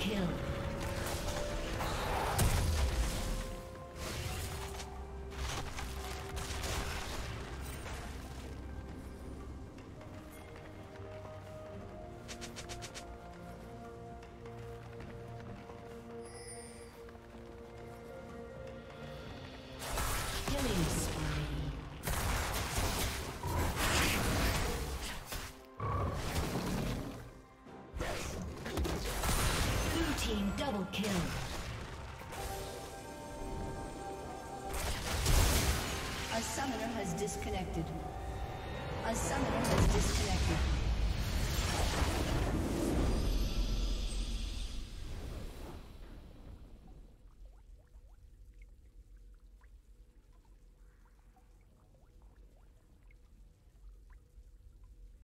Kill. Kill. A summoner has disconnected. A summoner has disconnected.